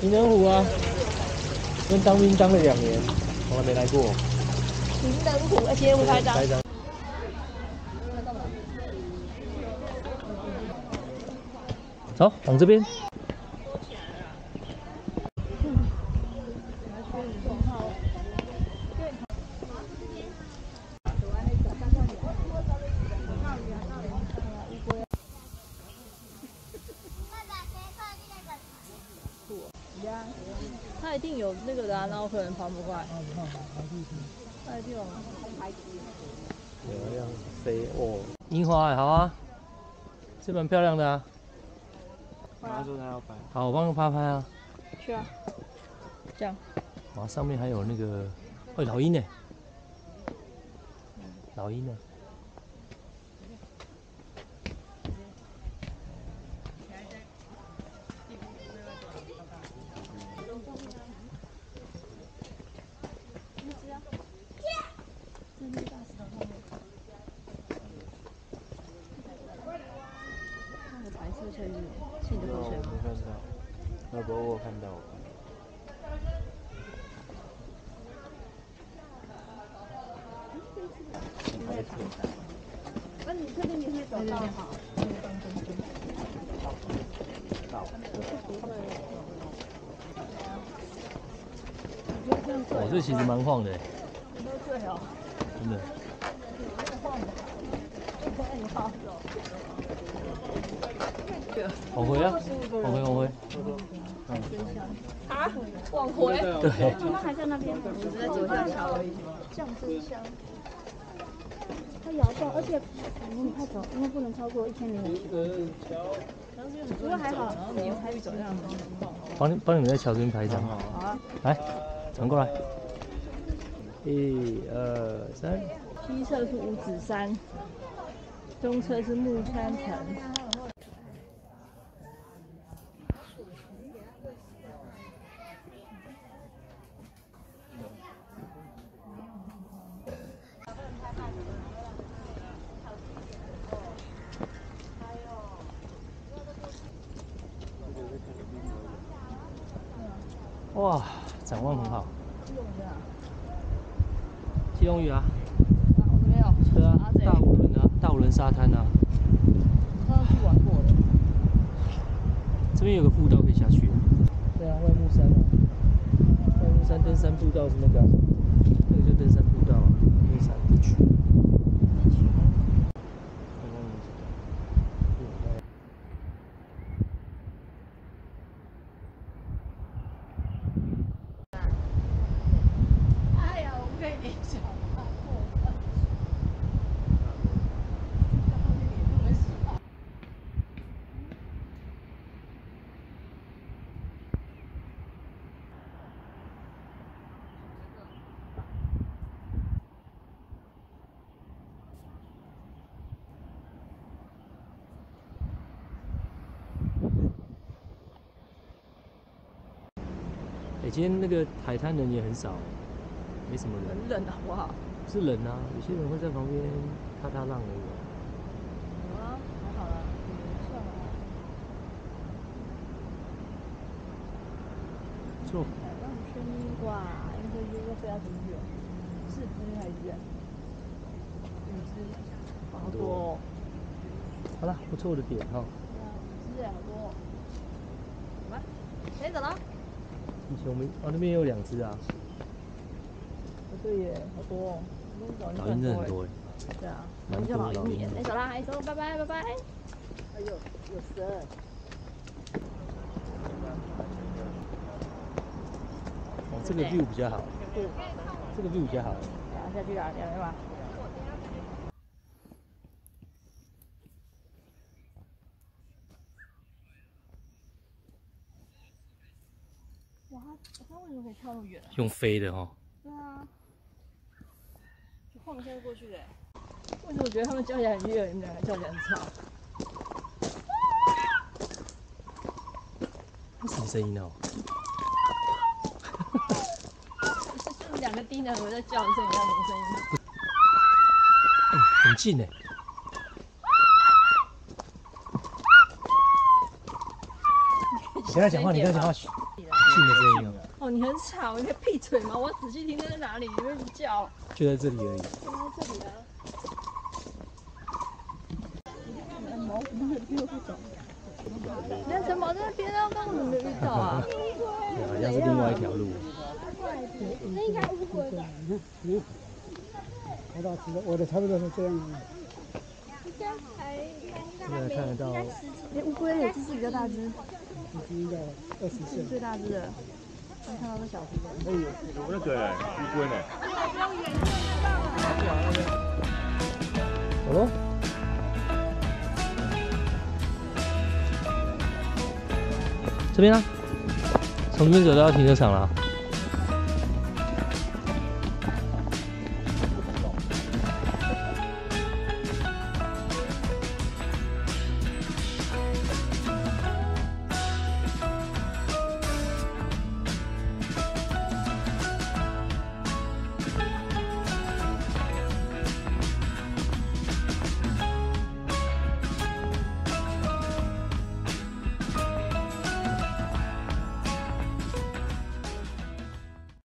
情人湖啊，跟当兵当了两年，从来没来过。情人湖，而且我拍张。拍张。走，往这边。他一定有那个的啊，那我可能跑不快。他一定有。有样飞哦，樱花好啊，是蛮漂亮的啊。他说他要拍。好，我帮你拍拍啊。去啊。这样。哇，上面还有那个，哎，老鹰呢？老鹰呢？那不我看到。那你确定你会走到吗？哦，这其实蛮晃的。都醉哦。真的。晃的。往回啊！往回，往回。啊！往回。对。他还在那边，我只在九下桥而已。酱真香。它摇动，而且你快走，因为不能超过一千零五十。不过还好，你还走这样子。帮你帮你们在桥这边拍一张。好啊。来，转过来。一二三。西侧是五指山，东侧是木山城。哇，展望很好。七龙屿啊？没有。是啊，大五轮啊，大五轮沙滩啊。上去玩过了。这边有个步道可以下去。对啊，外木山啊。外木山登山步道是那个，那个叫登山步道，啊木山地区。哎，今天那个海滩人也很少，没什么人。很冷好不好？是冷啊，有些人会在旁边踏踏浪而已。有啊，还好啦，不错啊。不错。海浪声音哇，应该应该飞到很远，四只还是五只？好多哦。好了，不错的点哈。对啊，五只好多。来，先走了。以前我们啊那边有两只啊。对耶，好多哦。老鹰真的很多哎。对啊，蛮多老鹰。哎，走啦，哎，走，拜拜，拜拜。哎呦，有蛇。哦，这个 view 比较好。这个 view 比较好。打下去啊，两位吧。哇，他为什么可以跳那么远啊？用飞的哈。对啊。就晃一下就过去的。为什么我觉得他们叫起来很悦耳，你们两个叫起来很吵？什么声音哦？是两个低能儿在叫的声音，叫什么声音？哎，很近哎。你跟他讲话，你跟他讲话。进的声音哦。哦，你很吵，你可以闭嘴吗？我仔细听在哪里，你会叫。就在这里而已。就在这里啊。你看城堡在那边啊，刚刚怎么没有遇到啊？对，好像是另外一条路。那应该乌龟的。我的我的差不多是这样的。现在看得到。哎，乌龟也只是比较大只。应该二十只。最大只的。刚看到是小只的。哎呦，有那个乌龟呢。走喽。这边呢，从这边走到停车场了。